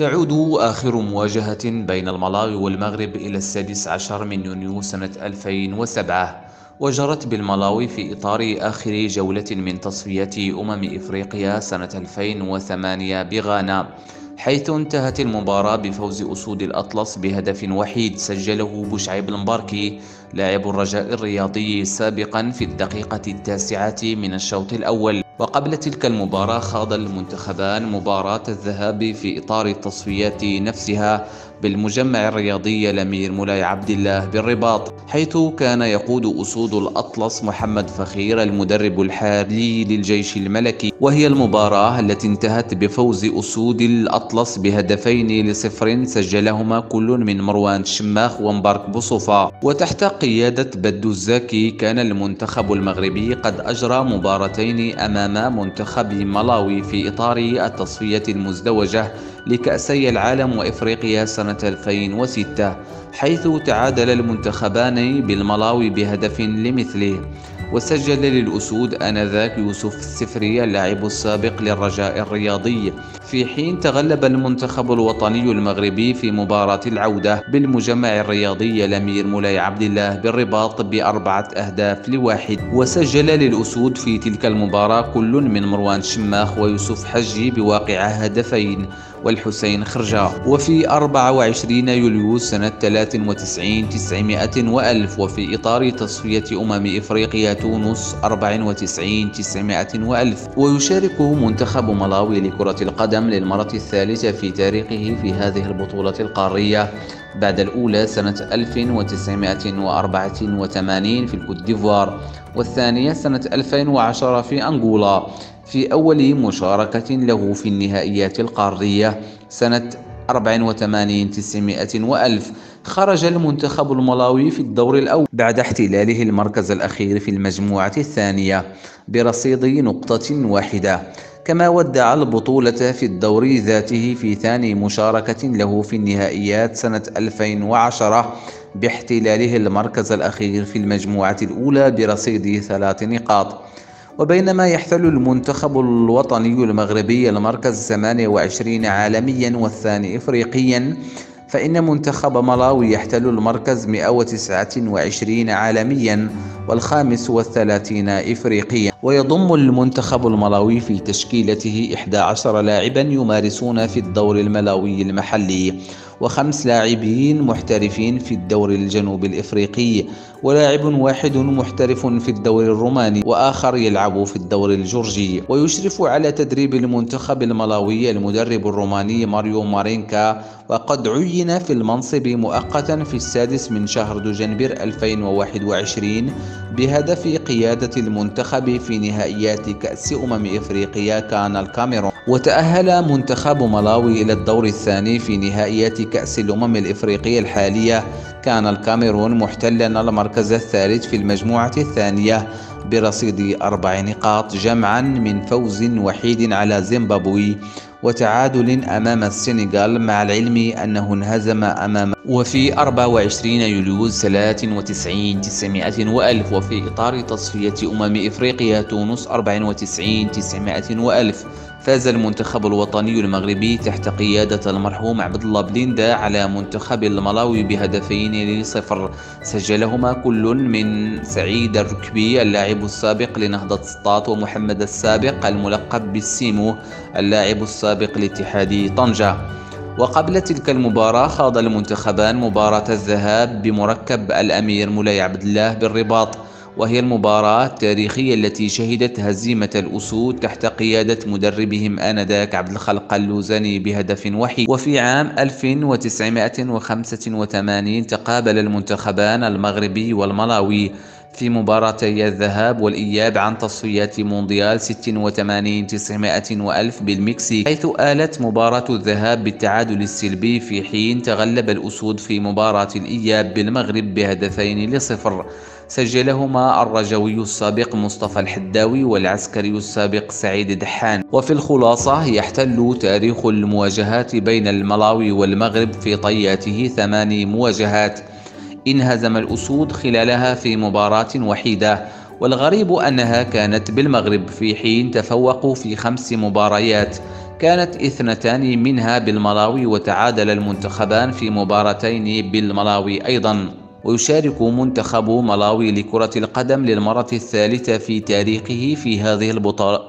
تعود آخر مواجهة بين الملاوي والمغرب إلى السادس عشر من يونيو سنة 2007 وجرت بالملاوي في إطار آخر جولة من تصفيات أمم إفريقيا سنة 2008 بغانا. حيث انتهت المباراة بفوز أسود الأطلس بهدف وحيد سجله بوشعيب المباركي لاعب الرجاء الرياضي سابقا في الدقيقة التاسعة من الشوط الأول. وقبل تلك المباراة خاض المنتخبان مباراة الذهاب في إطار التصفيات نفسها بالمجمع الرياضي الأمير مولاي عبد الله بالرباط حيث كان يقود أسود الأطلس محمد فخير المدرب الحالي للجيش الملكي وهي المباراة التي انتهت بفوز أسود الأطلس بهدفين لصفر سجلهما كل من مروان شماخ ومبارك بوصوفا. وتحت قيادة بدو الزاكي كان المنتخب المغربي قد أجرى مباراتين أمام منتخب ملاوي في إطار التصفية المزدوجة لكأسي العالم وإفريقيا سنة 2006 حيث تعادل المنتخبان بالملاوي بهدف لمثله. وسجل للأسود آنذاك يوسف السفري اللاعب السابق للرجاء الرياضي. في حين تغلب المنتخب الوطني المغربي في مباراة العودة بالمجمع الرياضي الأمير مولاي عبد الله بالرباط بأربعة أهداف لواحد. وسجل للأسود في تلك المباراة كل من مروان شماخ ويوسف حجي بواقع هدفين. والحسين خرجا. وفي 24 يوليو سنة 93 900 وألف وفي إطار تصفية أمم إفريقيا تونس 94 900 وألف. ويشارك منتخب ملاوي لكرة القدم للمرة الثالثة في تاريخه في هذه البطولة القارية. بعد الأولى سنة 1984 في الكوت ديفوار والثانية سنة 2010 في أنغولا. في أول مشاركة له في النهائيات القارية سنة 84 900 وألف خرج المنتخب الملاوي في الدور الأول بعد احتلاله المركز الأخير في المجموعة الثانية برصيد نقطة واحدة. كما ودع البطولة في الدور ذاته في ثاني مشاركة له في النهائيات سنة 2010 باحتلاله المركز الأخير في المجموعة الأولى برصيد ثلاث نقاط. وبينما يحتل المنتخب الوطني المغربي المركز 28 عالميا والثاني إفريقيا فإن منتخب ملاوي يحتل المركز 129 عالميا والخامس والثلاثين إفريقيا. ويضم المنتخب الملاوي في تشكيلته 11 لاعبا يمارسون في الدور الملاوي المحلي. وخمس لاعبين محترفين في الدور الجنوب الإفريقي ولاعب واحد محترف في الدور الروماني وآخر يلعب في الدور الجورجي. ويشرف على تدريب المنتخب الملاوي المدرب الروماني ماريو مارينكا. وقد عين في المنصب مؤقتا في السادس من شهر دجنبر 2021 بهدف قيادة المنتخب في نهائيات كأس أمم إفريقيا كان الكاميرون. وتأهل منتخب ملاوي إلى الدور الثاني في نهائيات كأس الأمم الإفريقية الحالية. كان الكاميرون محتلا المركز الثالث في المجموعة الثانية برصيد أربع نقاط جمعا من فوز وحيد على زيمبابوي. وتعادل أمام السنغال مع العلم أنه انهزم أمام. وفي 24 يوليو 93 900 وألف. وفي إطار تصفية أمم إفريقيا تونس 94 900 وألف. فاز المنتخب الوطني المغربي تحت قيادة المرحوم عبد الله بليندا على منتخب الملاوي بهدفين لصفر. سجلهما كل من سعيد الركبي اللاعب السابق لنهضة سطات ومحمد السابق الملقب بالسيمو اللاعب السابق لاتحاد طنجة. وقبل تلك المباراة خاض المنتخبان مباراة الذهاب بمركب الأمير مولاي عبد الله بالرباط. وهي المباراة التاريخية التي شهدت هزيمة الأسود تحت قيادة مدربهم آنذاك عبد الخلق اللوزاني بهدف وحيد. وفي عام 1985 تقابل المنتخبان المغربي والملاوي في مباراتي الذهاب والإياب عن تصفيات مونديال 86 900 وألف بالمكسيك حيث آلت مباراة الذهاب بالتعادل السلبي في حين تغلب الأسود في مباراة الإياب بالمغرب بهدفين لصفر. سجلهما الرجوي السابق مصطفى الحداوي والعسكري السابق سعيد دحان. وفي الخلاصة يحتل تاريخ المواجهات بين الملاوي والمغرب في طياته ثماني مواجهات. انهزم الأسود خلالها في مباراة وحيدة والغريب أنها كانت بالمغرب في حين تفوقوا في خمس مباريات. كانت اثنتان منها بالملاوي وتعادل المنتخبان في مباراتين بالملاوي أيضا. ويشارك منتخب ملاوي لكرة القدم للمرة الثالثة في تاريخه في هذه البطولة.